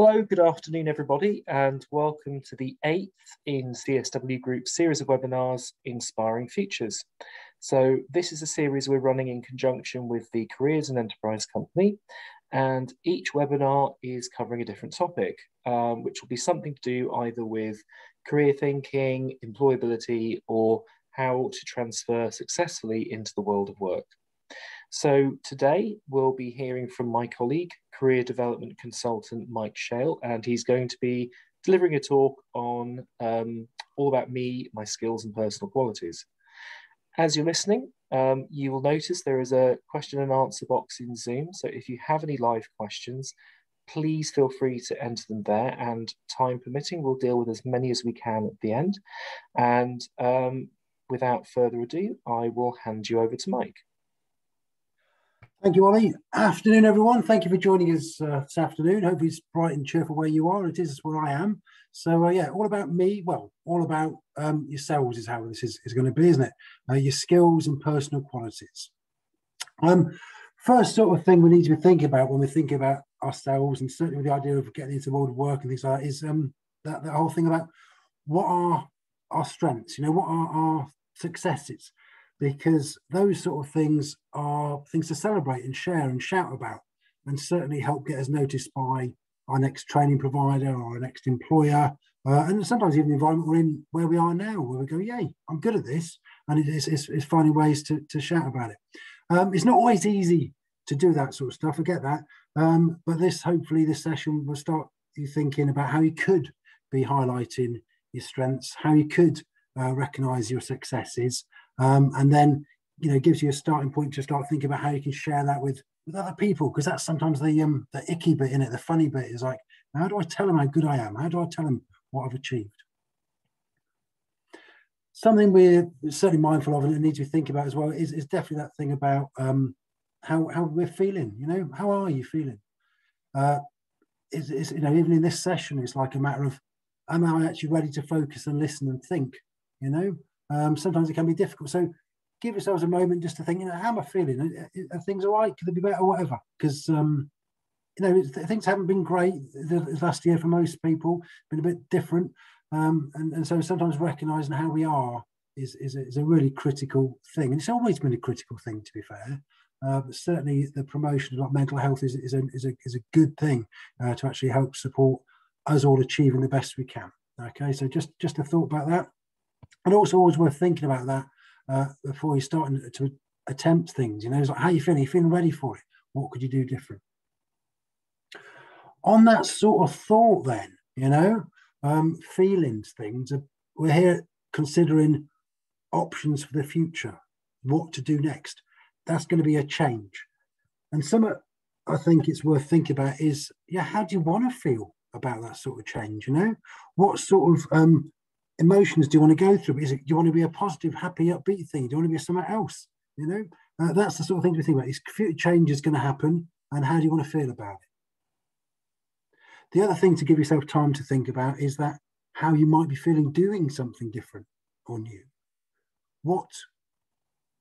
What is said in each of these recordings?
Hello, good afternoon, everybody, and welcome to the eighth in CSW Group series of webinars, Inspiring Futures. So this is a series we're running in conjunction with the Careers and Enterprise Company, and each webinar is covering a different topic, um, which will be something to do either with career thinking, employability, or how to transfer successfully into the world of work. So today we'll be hearing from my colleague, career development consultant Mike Shale, and he's going to be delivering a talk on um, all about me, my skills and personal qualities. As you're listening, um, you will notice there is a question and answer box in Zoom. So if you have any live questions, please feel free to enter them there and time permitting, we'll deal with as many as we can at the end. And um, without further ado, I will hand you over to Mike. Thank you, Ollie. Afternoon, everyone. Thank you for joining us uh, this afternoon. Hopefully, it's bright and cheerful where you are. It is where I am. So, uh, yeah, all about me. Well, all about um, yourselves is how this is, is going to be, isn't it? Uh, your skills and personal qualities. Um, first sort of thing we need to be thinking about when we think about ourselves, and certainly with the idea of getting into the world of work and things like that, is um, that, that whole thing about what are our strengths? You know, what are our successes? Because those sort of things are things to celebrate and share and shout about and certainly help get us noticed by our next training provider or our next employer uh, and sometimes even the environment we're in where we are now where we go yay i'm good at this and it's, it's, it's finding ways to, to shout about it. Um, it's not always easy to do that sort of stuff i get that um, but this hopefully this session will start you thinking about how you could be highlighting your strengths how you could uh, recognize your successes um, and then you know gives you a starting point to start thinking about how you can share that with with other people because that's sometimes the um the icky bit in it? The funny bit is like how do i tell them how good i am? How do i tell them what i've achieved? Something we're certainly mindful of and need to think about as well is, is definitely that thing about um how how we're feeling you know? How are you feeling? Uh is, is you know even in this session it's like a matter of am i actually ready to focus and listen and think you know um, sometimes it can be difficult. So give yourselves a moment just to think, you know, how am I feeling? Are, are things all right? Could they be better? Whatever. Because, um, you know, things haven't been great the last year for most people, been a bit different. Um, and, and so sometimes recognizing how we are is, is, a, is a really critical thing. And it's always been a critical thing, to be fair. Uh, but certainly the promotion of mental health is, is, a, is, a, is a good thing uh, to actually help support us all achieving the best we can. Okay, so just, just a thought about that and also always worth thinking about that uh, before you start to attempt things. You know, it's like how you feeling? Are you feeling ready for it? What could you do different? On that sort of thought, then you know, um, feelings, things. We're here considering options for the future, what to do next. That's going to be a change, and some I think it's worth thinking about is yeah, how do you want to feel about that sort of change? You know, what sort of um, emotions do you want to go through? Is it do you want to be a positive, happy, upbeat thing? Do you want to be something else? You know, uh, that's the sort of thing we think about. Is change is going to happen, and how do you want to feel about it? The other thing to give yourself time to think about is that how you might be feeling doing something different or new. What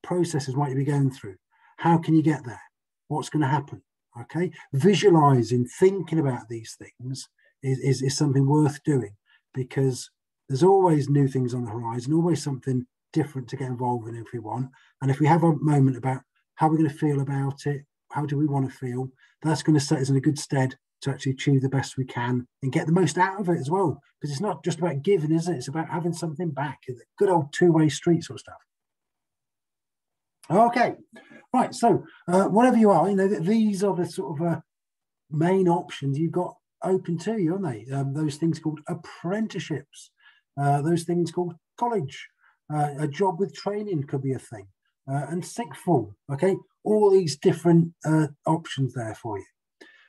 processes might you be going through? How can you get there? What's going to happen? Okay, visualizing, thinking about these things is, is, is something worth doing because there's always new things on the horizon, always something different to get involved in if we want. And if we have a moment about how we're going to feel about it, how do we want to feel, that's going to set us in a good stead to actually achieve the best we can and get the most out of it as well. Because it's not just about giving, is it? It's about having something back. Good old two-way street sort of stuff. Okay, right. So uh, whatever you are, you know, these are the sort of uh, main options you've got open to you, aren't they? Um, those things called apprenticeships. Uh, those things called college. Uh, a job with training could be a thing. Uh, and sixth form, okay? All these different uh, options there for you.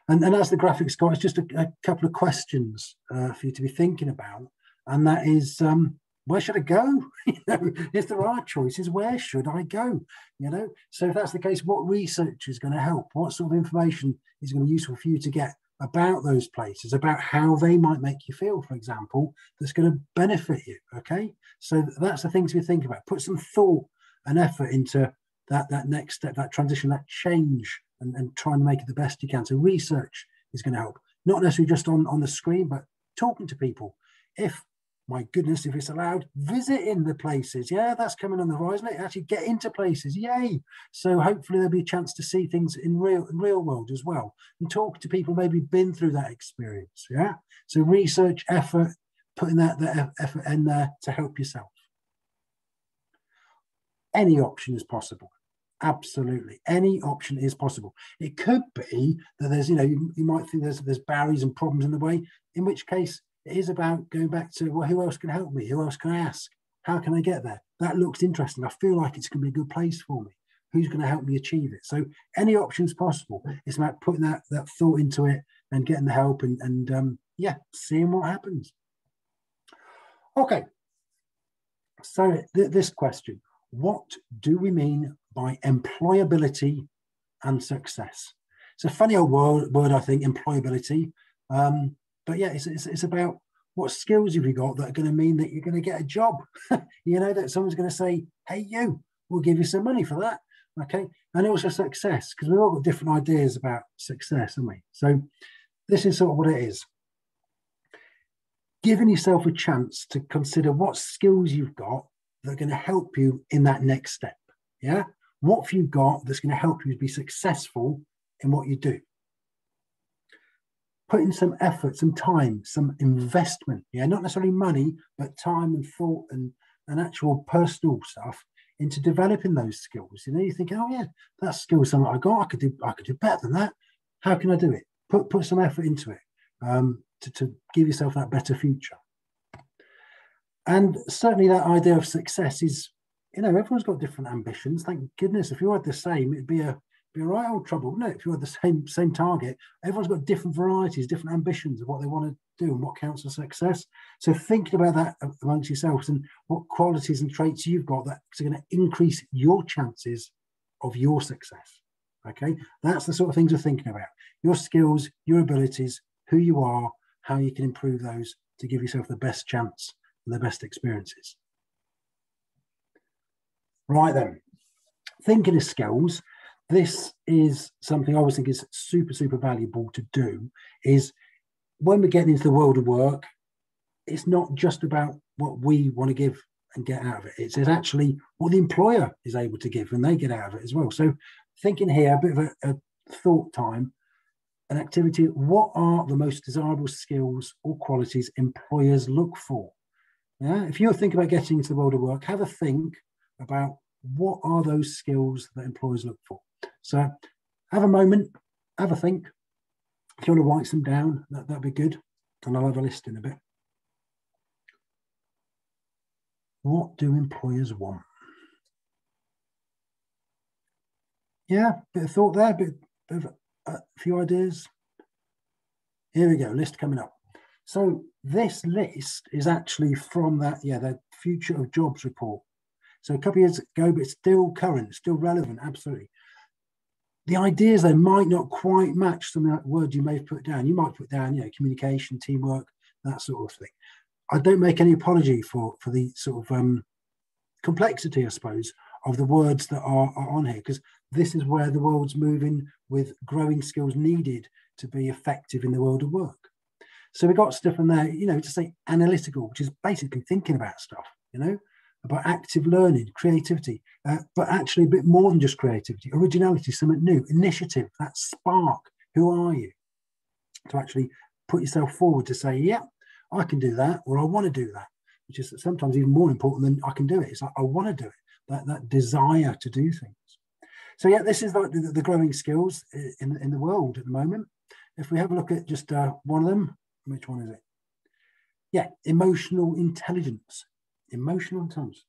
And, and as the graphics got, it's just a, a couple of questions uh, for you to be thinking about. And that is, um, where should I go? you know, if there are choices, where should I go? You know, so if that's the case, what research is going to help? What sort of information is going to be useful for you to get about those places, about how they might make you feel, for example, that's going to benefit you. Okay. So that's the things we think about. Put some thought and effort into that, that next step, that transition, that change, and, and try and make it the best you can. So research is going to help. not necessarily just on, on the screen, but talking to people. If, my goodness, if it's allowed, visiting the places. Yeah, that's coming on the horizon. Actually get into places. Yay. So hopefully there'll be a chance to see things in real in real world as well. And talk to people maybe been through that experience. Yeah. So research effort, putting that, that effort in there to help yourself. Any option is possible. Absolutely. Any option is possible. It could be that there's, you know, you, you might think there's there's barriers and problems in the way, in which case it is about going back to, well, who else can help me? Who else can I ask? How can I get there? That looks interesting. I feel like it's going to be a good place for me. Who's going to help me achieve it? So any options possible. It's about putting that, that thought into it and getting the help and, and um, yeah, seeing what happens. Okay. So th this question, what do we mean by employability and success? It's a funny old word, word I think, employability. Um, but yeah, it's, it's, it's about what skills have you got that are going to mean that you're going to get a job. you know, that someone's going to say, hey, you, we'll give you some money for that. Okay. And also success, because we've all got different ideas about success, haven't we? So this is sort of what it is. Giving yourself a chance to consider what skills you've got that are going to help you in that next step. Yeah. What have you got that's going to help you be successful in what you do? Put in some effort, some time, some investment. Yeah, not necessarily money, but time and thought and, and actual personal stuff into developing those skills. You know, you think, oh yeah, that skill something I got. I could do, I could do better than that. How can I do it? Put put some effort into it um, to, to give yourself that better future. And certainly that idea of success is, you know, everyone's got different ambitions. Thank goodness. If you had the same, it'd be a be a right old trouble, wouldn't it? If you had the same same target, everyone's got different varieties, different ambitions of what they want to do and what counts as success. So thinking about that amongst yourselves and what qualities and traits you've got that's going to increase your chances of your success. Okay, that's the sort of things we're thinking about. Your skills, your abilities, who you are, how you can improve those to give yourself the best chance and the best experiences. Right then, thinking of skills, this is something I always think is super, super valuable to do is when we're getting into the world of work, it's not just about what we want to give and get out of it. It's, it's actually what the employer is able to give and they get out of it as well. So thinking here, a bit of a, a thought time, an activity, what are the most desirable skills or qualities employers look for? Yeah, if you think about getting into the world of work, have a think about what are those skills that employers look for. So have a moment, have a think. If you want to write some down, that, that'd be good. And I'll have a list in a bit. What do employers want? Yeah, bit of thought there, bit, bit of a few ideas. Here we go, list coming up. So this list is actually from that, yeah, the Future of Jobs report. So a couple of years ago, but it's still current, still relevant, absolutely the ideas they might not quite match some of the words you may have put down. You might put down, you know, communication, teamwork, that sort of thing. I don't make any apology for for the sort of um, complexity, I suppose, of the words that are, are on here, because this is where the world's moving with growing skills needed to be effective in the world of work. So we got stuff in there, you know, to say analytical, which is basically thinking about stuff, you know, about active learning, creativity, uh, but actually a bit more than just creativity, originality, something new, initiative, that spark. Who are you? To actually put yourself forward to say, yeah, I can do that, or I want to do that, which is sometimes even more important than I can do it. It's like, I want to do it, that, that desire to do things. So, yeah, this is like the, the growing skills in, in the world at the moment. If we have a look at just uh, one of them, which one is it? Yeah, emotional intelligence emotional intelligence.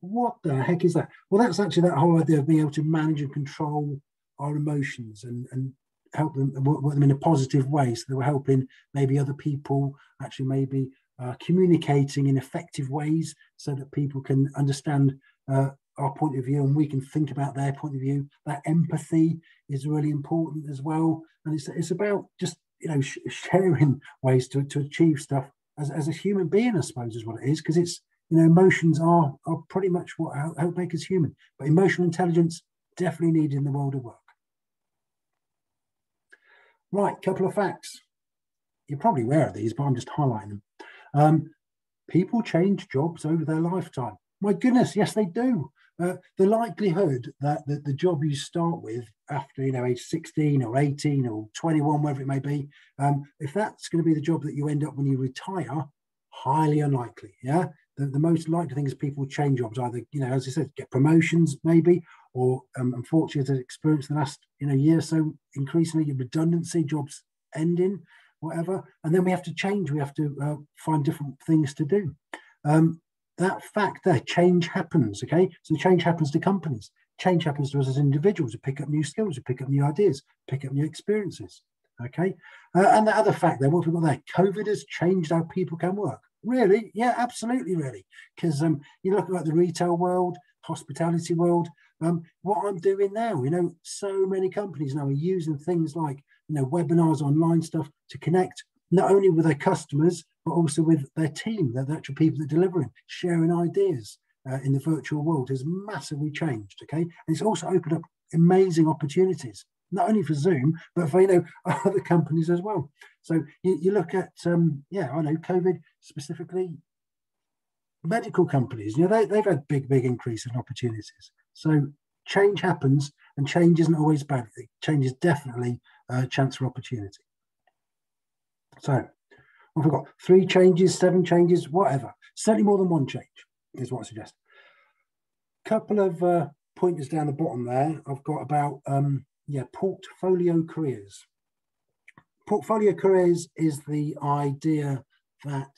What the heck is that? Well, that's actually that whole idea of being able to manage and control our emotions and, and help them work them in a positive way. So they were helping maybe other people, actually maybe uh, communicating in effective ways so that people can understand uh, our point of view and we can think about their point of view. That empathy is really important as well. And it's, it's about just, you know, sh- sharing ways to, to achieve stuff as, as a human being, I suppose, is what it is, because it's you know, emotions are are pretty much what help make us human. But emotional intelligence definitely needed in the world of work. Right, couple of facts. you're probably aware of these, but I'm just highlighting them. Um, people change jobs over their lifetime. My goodness, yes, they do. Uh, the likelihood that the, the job you start with after you know age 16 or 18 or 21 whatever it may be um, if that's going to be the job that you end up when you retire highly unlikely yeah the, the most likely thing is people change jobs either you know as i said get promotions maybe or um, unfortunately as experienced the last you know year so increasingly redundancy jobs ending whatever and then we have to change we have to uh, find different things to do um, that fact there, change happens, okay? So change happens to companies. Change happens to us as individuals to pick up new skills, to pick up new ideas, pick up new experiences, okay? Uh, and the other fact there, what we've got there, COVID has changed how people can work. Really? Yeah, absolutely, really. Because um, you look at the retail world, hospitality world, um, what I'm doing now, you know, so many companies now are using things like, you know, webinars, online stuff to connect not only with their customers, but also with their team, the actual people that are delivering, sharing ideas uh, in the virtual world has massively changed. Okay. And it's also opened up amazing opportunities, not only for Zoom, but for, you know, other companies as well. So you, you look at, um, yeah, I know COVID specifically, medical companies, you know, they, they've had big, big increase in opportunities. So change happens and change isn't always bad. Change is definitely a chance for opportunity. So I've got? Three changes, seven changes, whatever. Certainly more than one change is what I suggest. Couple of uh, pointers down the bottom there. I've got about um, yeah portfolio careers. Portfolio careers is the idea that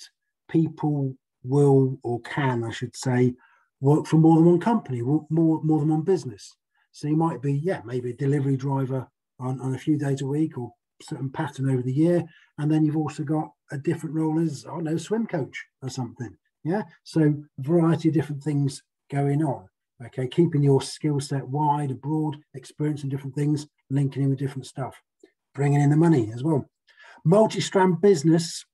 people will or can, I should say, work for more than one company, more more than one business. So you might be, yeah, maybe a delivery driver on, on a few days a week or certain pattern over the year. And then you've also got a different role as, I don't know, swim coach or something. Yeah. So variety of different things going on. Okay. Keeping your skill set wide, abroad, experiencing different things, linking in with different stuff, bringing in the money as well. Multi strand business.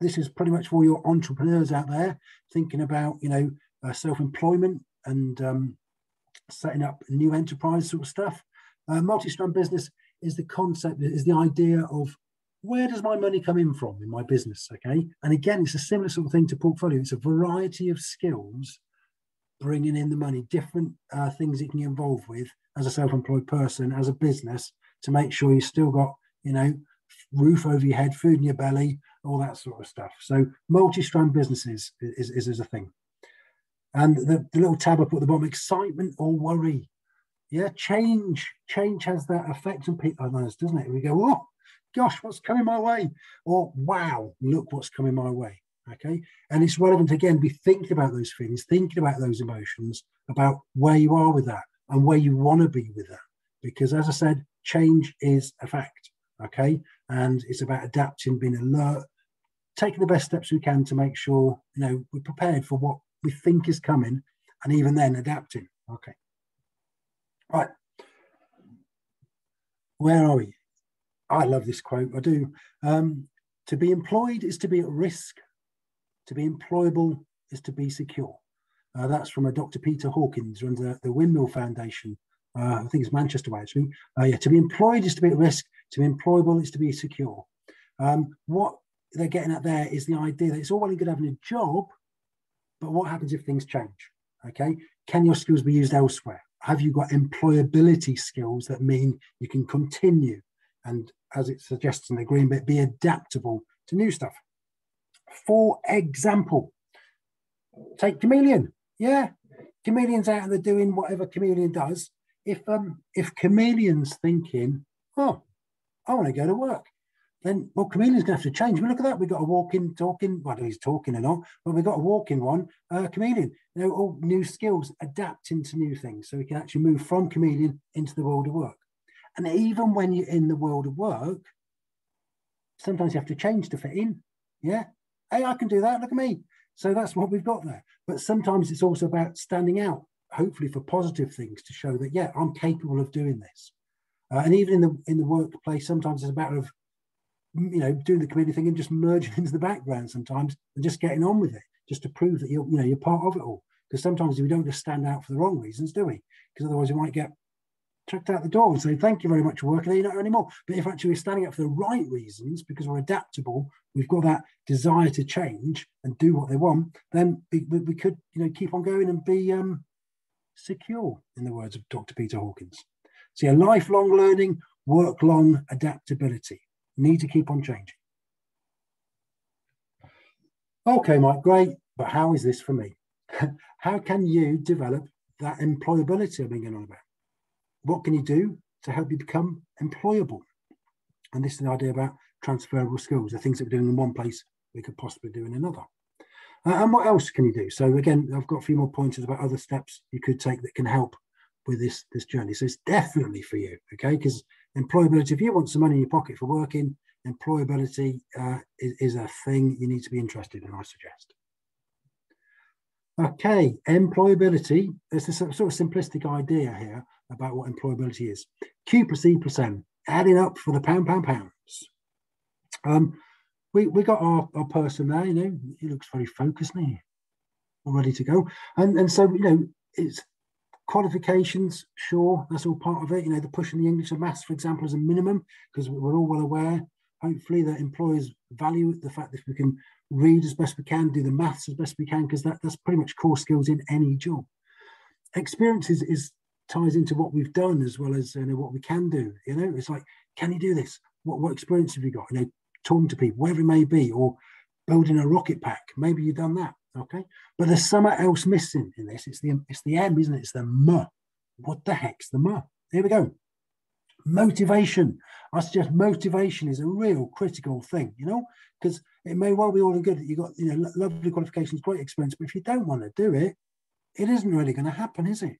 This is pretty much for your entrepreneurs out there thinking about, you know, uh, self employment and um, setting up new enterprise sort of stuff. Uh, multi strand business is the concept, is the idea of where does my money come in from in my business? Okay. And again, it's a similar sort of thing to portfolio. It's a variety of skills bringing in the money, different uh, things you can get involved with as a self employed person, as a business, to make sure you still got, you know, roof over your head, food in your belly, all that sort of stuff. So, multi strand businesses is, is, is a thing. And the, the little tab up at the bottom excitement or worry yeah, change, change has that effect on people, us, doesn't it? We go, oh, gosh, what's coming my way? Or wow, look what's coming my way. Okay. And it's relevant again, be thinking about those feelings, thinking about those emotions, about where you are with that and where you want to be with that. Because as I said, change is a fact. Okay. And it's about adapting, being alert, taking the best steps we can to make sure, you know, we're prepared for what we think is coming and even then adapting. Okay. Right. Where are we? I love this quote. I do. Um, to be employed is to be at risk. To be employable is to be secure. Uh, that's from a Dr. Peter Hawkins runs the, the Windmill Foundation. Uh, I think it's Manchester way actually. Uh, yeah, to be employed is to be at risk. To be employable is to be secure. Um, what they're getting at there is the idea that it's all well and good having a job, but what happens if things change? Okay, can your skills be used elsewhere? have you got employability skills that mean you can continue and as it suggests in the green bit be adaptable to new stuff for example take chameleon yeah chameleon's out there doing whatever chameleon does if um if chameleon's thinking oh i want to go to work then well, chameleon's gonna have to change. Mean, look at that. We've got a walking, talking, well, he's talking and all, but we've got a walking one, uh, chameleon. You know, all new skills, adapting to new things. So we can actually move from chameleon into the world of work. And even when you're in the world of work, sometimes you have to change to fit in. Yeah. Hey, I can do that. Look at me. So that's what we've got there. But sometimes it's also about standing out, hopefully for positive things to show that, yeah, I'm capable of doing this. Uh, and even in the in the workplace, sometimes it's a matter of you know, doing the community thing and just merging into the background sometimes and just getting on with it, just to prove that you're, you know, you're part of it all. Because sometimes we don't just stand out for the wrong reasons, do we? Because otherwise we might get chucked out the door and say, thank you very much for working there, you're not anymore. But if actually we're standing up for the right reasons, because we're adaptable, we've got that desire to change and do what they want, then we, we could, you know, keep on going and be um, secure, in the words of Dr. Peter Hawkins. So yeah, lifelong learning, work long adaptability. Need to keep on changing. Okay, Mike, great. But how is this for me? how can you develop that employability I've been going on about? What can you do to help you become employable? And this is the idea about transferable skills, the things that we're doing in one place we could possibly do in another. Uh, and what else can you do? So again, I've got a few more pointers about other steps you could take that can help with this this journey. So it's definitely for you, okay? Because employability, if you want some money in your pocket for working, employability uh, is, is a thing you need to be interested in, I suggest. Okay, employability. There's this sort of simplistic idea here about what employability is. Q plus E plus M, adding up for the pound, pound, pounds. Um, we, we got our, our person there, you know, he looks very focused now, all ready to go. And, and so, you know, it's qualifications, sure, that's all part of it. You know, the pushing the English and maths, for example, is a minimum, because we're all well aware, hopefully, that employers value the fact that we can read as best we can, do the maths as best we can, because that, that's pretty much core skills in any job. Experience is, is ties into what we've done as well as you know what we can do. You know, it's like, can you do this? What, what experience have you got? You know, talking to people, wherever it may be, or building a rocket pack. Maybe you've done that. Okay. But there's something else missing in this. It's the it's the M, isn't it? It's the M. What the heck's the M? Here we go. Motivation. I suggest motivation is a real critical thing, you know, because it may well be all good that you've got, you know, lovely qualifications, great experience, but if you don't want to do it, it isn't really going to happen, is it?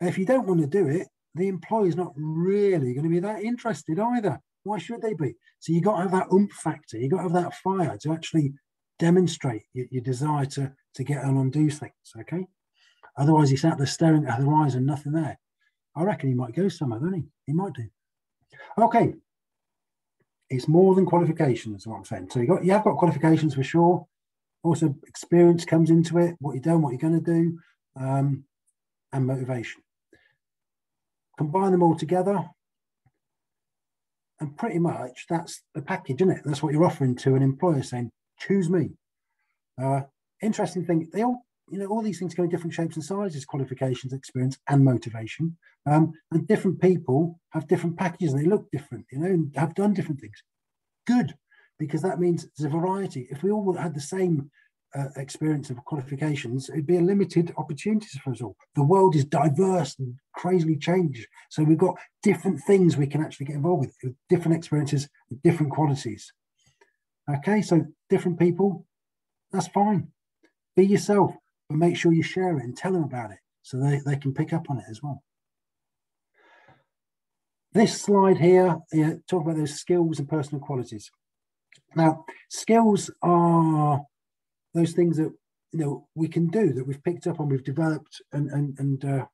If you don't want to do it, the employer's not really going to be that interested either. Why should they be? So you've got to have that oomph factor. You've got to have that fire to actually demonstrate your, your, desire to to get on and do things. Okay. Otherwise, he's out there staring at the horizon, nothing there. I reckon he might go somewhere, don't he? He might do. Okay. It's more than qualifications, what I'm saying. So you got you have got qualifications for sure. Also, experience comes into it. What you're doing, what you're going to do, um, and motivation. Combine them all together, and pretty much that's the package, isn't it? That's what you're offering to an employer saying, choose me. Uh, interesting thing, they all, you know, all these things go in different shapes and sizes, qualifications, experience, and motivation. Um, and different people have different packages and they look different, you know, and have done different things. Good, because that means there's a variety. If we all had the same uh, experience of qualifications, it'd be a limited opportunities for us all. The world is diverse and crazily changed. So we've got different things we can actually get involved with, with different experiences, different qualities. Okay, so different people, that's fine. Be yourself, but make sure you share it and tell them about it so they, they can pick up on it as well. This slide here, yeah, talk about those skills and personal qualities. Now, skills are those things that you know we can do that we've picked up and we've developed, and and and uh,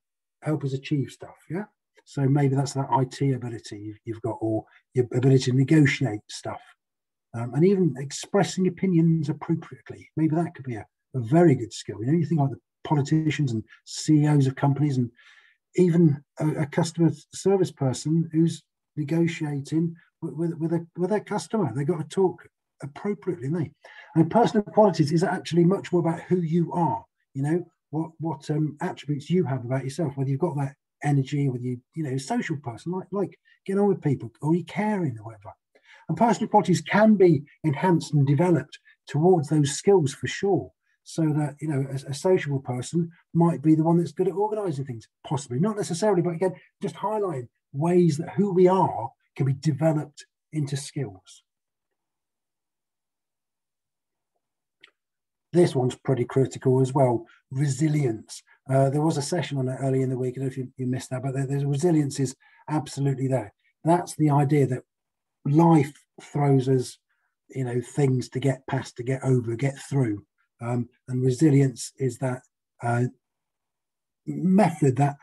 help us achieve stuff. Yeah. So maybe that's that IT ability you've, got, or your ability to negotiate stuff, um, and even expressing opinions appropriately. Maybe that could be a, a very good skill. You know, you think like the politicians and CEOs of companies, and even a, a customer service person who's negotiating with, with, with a with a customer. They've got to talk appropriately, they? And personal qualities is actually much more about who you are, you know, what what um, attributes you have about yourself, whether you've got that energy, whether you, you know, social person, like like get on with people, or you caring or whatever. And personal qualities can be enhanced and developed towards those skills for sure. So that, you know, a, a sociable person might be the one that's good at organizing things, possibly, not necessarily, but again, just highlighting ways that who we are can be developed into skills. This one's pretty critical as well. Resilience. Uh, there was a session on it early in the week. I don't know if you, you missed that, but there's resilience is absolutely there. That's the idea that life throws us, you know, things to get past, to get over, get through. Um, and resilience is that uh, method, that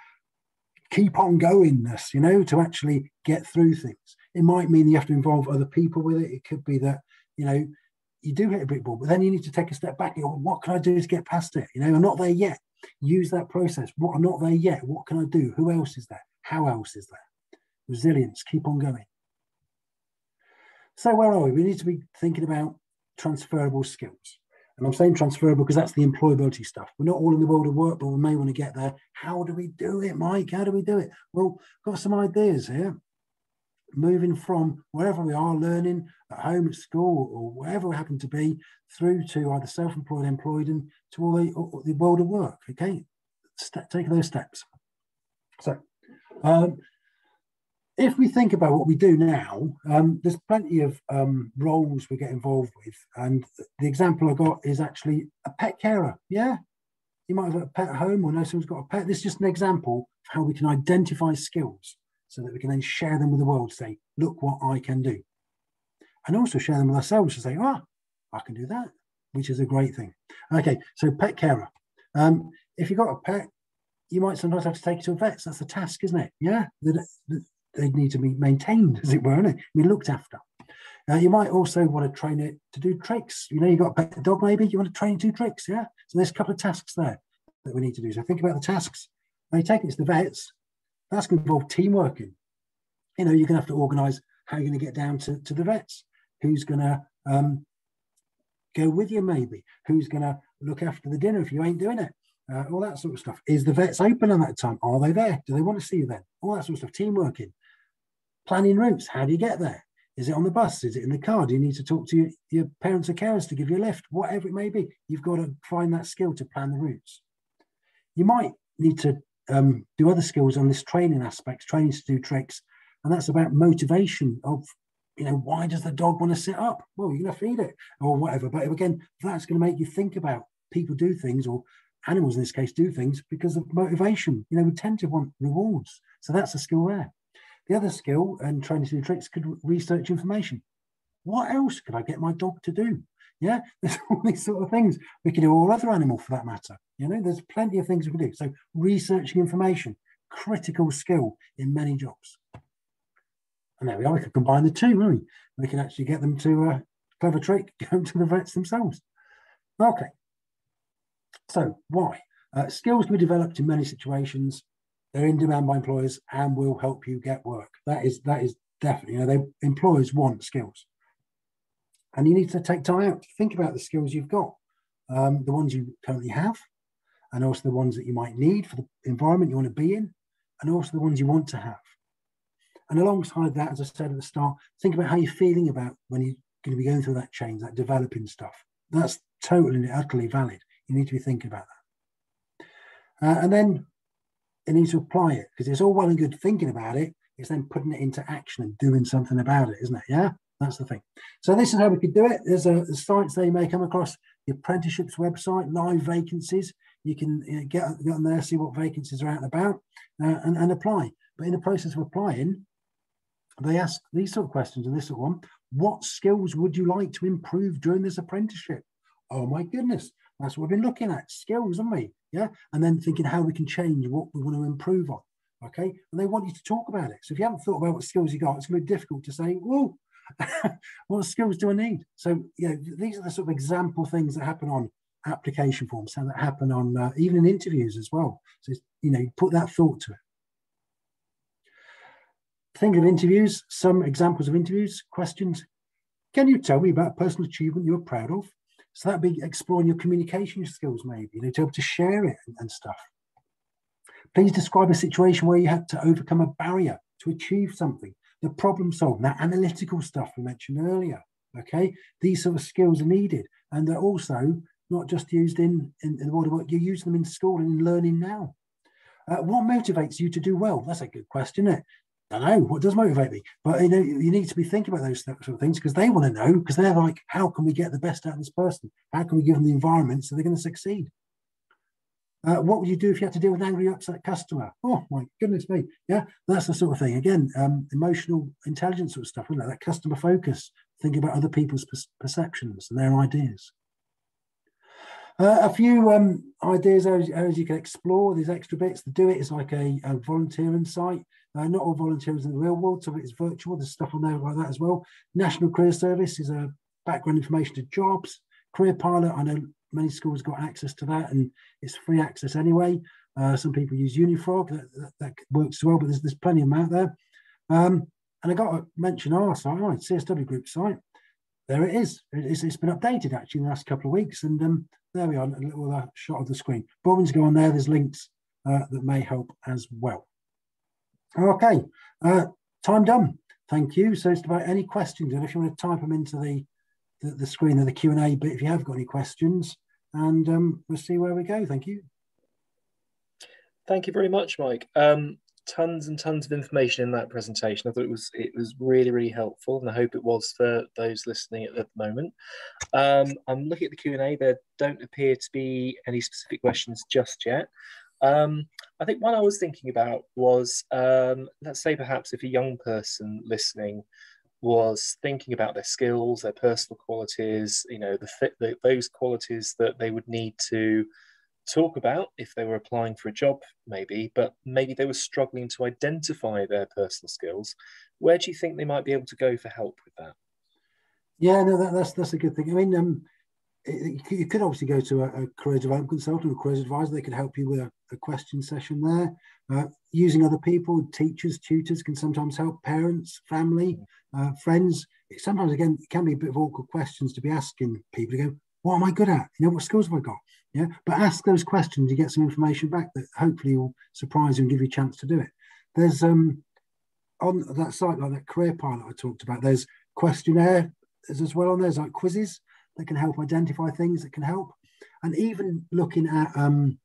keep on goingness, you know, to actually get through things. It might mean you have to involve other people with it. It could be that, you know, you do hit a brick wall, but then you need to take a step back. You go, what can I do to get past it? You know, I'm not there yet. Use that process. What I'm not there yet. What can I do? Who else is there? How else is there? resilience, keep on going. So where are we? We need to be thinking about transferable skills. And I'm saying transferable because that's the employability stuff. We're not all in the world of work, but we may want to get there. How do we do it, Mike? How do we do it? Well, got some ideas here. Moving from wherever we are learning at home, at school, or wherever we happen to be, through to either self-employed, employed, and to all the, all the world of work. Okay, St- take those steps. So, um, if we think about what we do now, um, there's plenty of um, roles we get involved with. And the example I got is actually a pet carer. Yeah. You might have a pet at home or know someone's got a pet. This is just an example of how we can identify skills so that we can then share them with the world, say, look what I can do. And also share them with ourselves to say, ah, I can do that, which is a great thing. Okay, so pet carer. Um, if you've got a pet, you might sometimes have to take it to a vet. So that's the task, isn't it? Yeah. The, the, they need to be maintained, as it were, and be looked after. Uh, you might also want to train it to do tricks. You know, you've got a pet dog, maybe you want to train it to do tricks. Yeah. So there's a couple of tasks there that we need to do. So think about the tasks. When you take it to the vets, that's going to involve teamwork. You know, you're going to have to organise how you're going to get down to, to the vets. Who's going to um, go with you, maybe? Who's going to look after the dinner if you ain't doing it? Uh, all that sort of stuff. Is the vets open at that time? Are they there? Do they want to see you then? All that sort of stuff. Teamworking planning routes. How do you get there? Is it on the bus? Is it in the car? Do you need to talk to your, your parents or carers to give you a lift? Whatever it may be, you've got to find that skill to plan the routes. You might need to um, do other skills on this training aspects, training to do tricks, and that's about motivation of, you know, why does the dog want to sit up? Well, you're going to feed it or whatever. But again, that's going to make you think about people do things or animals in this case do things because of motivation. You know, we tend to want rewards. So that's a skill there. The other skill and training to do tricks could research information. What else could I get my dog to do? Yeah, there's all these sort of things. We can do all other animal for that matter. You know, there's plenty of things we can do. So researching information, critical skill in many jobs. And there we are. We can combine the two, really. We can actually get them to a uh, clever trick, go to the vets themselves. Okay. So why? Uh, skills can be developed in many situations. They're in demand by employers and will help you get work. That is that is definitely, you know, they employers want skills. And you need to take time out to think about the skills you've got, um, the ones you currently have, and also the ones that you might need for the environment you want to be in, and also the ones you want to have. And alongside that, as I said at the start, think about how you're feeling about when you're going to be going through that change, that developing stuff. That's totally and utterly valid. You need to be thinking about that. Uh, and then they need to apply it because it's all well and good thinking about it. It's then putting it into action and doing something about it, isn't it? Yeah, that's the thing. So this is how we could do it. There's a, a site they may come across the apprenticeships website, live vacancies. You can get, get on there, see what vacancies are out and about, uh, and, and apply. But in the process of applying, they ask these sort of questions and this sort of one. What skills would you like to improve during this apprenticeship? Oh my goodness, that's what we've been looking at. Skills, haven't we? Yeah. And then thinking how we can change what we want to improve on. Okay. And they want you to talk about it. So if you haven't thought about what skills you got, it's going to be difficult to say, well, what skills do I need? So, you know, these are the sort of example things that happen on application forms, and that happen on uh, even in interviews as well. So, you know, put that thought to it. Think of interviews, some examples of interviews, questions. Can you tell me about a personal achievement you're proud of? So that'd be exploring your communication skills, maybe, you know, to be able to share it and, and stuff. Please describe a situation where you had to overcome a barrier to achieve something. The problem solving, that analytical stuff we mentioned earlier. Okay, these sort of skills are needed, and they're also not just used in, in, in the world of work. You use them in school and in learning now. Uh, what motivates you to do well? That's a good question, isn't it? I know what does motivate me, but you know you need to be thinking about those sort of things because they want to know because they're like, how can we get the best out of this person? How can we give them the environment so they're going to succeed? Uh, what would you do if you had to deal with an angry, upset customer? Oh my goodness me! Yeah, that's the sort of thing. Again, um, emotional intelligence sort of stuff, isn't it? That customer focus, thinking about other people's per- perceptions and their ideas. Uh, a few um, ideas as, as, you can explore these extra bits. To do it is like a, a volunteering site. Uh, not all volunteers in the real world, some of it is virtual. There's stuff on there like that as well. National Career Service is a background information to jobs. Career Pilot, I know many schools got access to that and it's free access anyway. Uh, some people use Unifrog, that, that, that, works well, but there's, there's plenty of them out there. Um, and I got to mention our site, our CSW Group site. There it is. It's, it's been updated actually in the last couple of weeks. And um, there we are, a little uh, shot of the screen. To go on there, there's links uh, that may help as well. Okay, uh, time done. Thank you. So it's about any questions, and if you want to type them into the the, screen of the Q and A bit, if you have got any questions, and um, we'll see where we go. Thank you. Thank you very much, Mike. Um, tons and tons of information in that presentation. I thought it was it was really really helpful, and I hope it was for those listening at the moment. Um, I'm looking at the Q and A. There don't appear to be any specific questions just yet. Um, I think one I was thinking about was um, let's say perhaps if a young person listening was thinking about their skills, their personal qualities, you know, the, fit, the those qualities that they would need to talk about if they were applying for a job, maybe, but maybe they were struggling to identify their personal skills. Where do you think they might be able to go for help with that? Yeah, no, that, that's that's a good thing. I mean, um, you could obviously go to a, a, career development consultant or careers advisor. They could help you with a, a question session there. Uh, using other people, teachers, tutors can sometimes help. Parents, family, uh, friends. Sometimes again, it can be a bit of awkward questions to be asking people to go, "What am I good at? You know, what skills have I got?" Yeah, but ask those questions. You get some information back that hopefully will surprise you and give you a chance to do it. There's um on that site like that career pilot I talked about. There's questionnaire as well on there's like quizzes that can help identify things that can help. And even looking at um,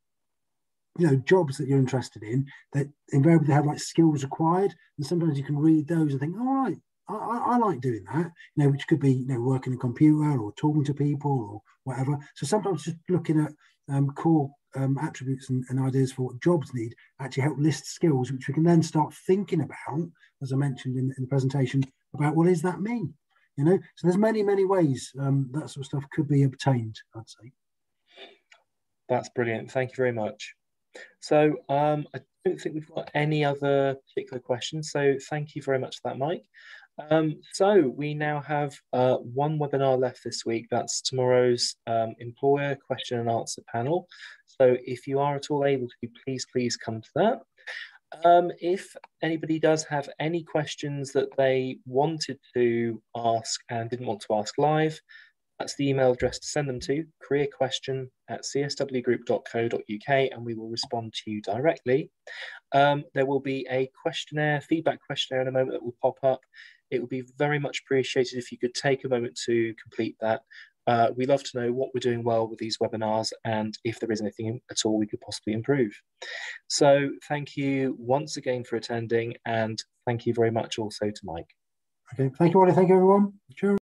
you know jobs that you're interested in that invariably have like skills required. And sometimes you can read those and think all right I, I, like doing that you know which could be you know working a computer or talking to people or whatever. So sometimes just looking at um, core um, attributes and, and, ideas for what jobs need actually help list skills which we can then start thinking about as i mentioned in, in the presentation about what does that mean you know so there's many many ways um, that sort of stuff could be obtained i'd say that's brilliant thank you very much so um, i don't think we've got any other particular questions so thank you very much for that mike um, so we now have uh, one webinar left this week. That's tomorrow's um, employer question and answer panel. So if you are at all able to, please, please come to that. Um, if anybody does have any questions that they wanted to ask and didn't want to ask live, that's the email address to send them to careerquestion at cswgroup.co.uk and we will respond to you directly. Um, there will be a questionnaire, feedback questionnaire in a moment that will pop up. It would be very much appreciated if you could take a moment to complete that uh, we love to know what we're doing well with these webinars and if there is anything at all we could possibly improve. So thank you once again for attending and thank you very much also to Mike. Okay, thank you, Ollie. Thank you, everyone. Cheers.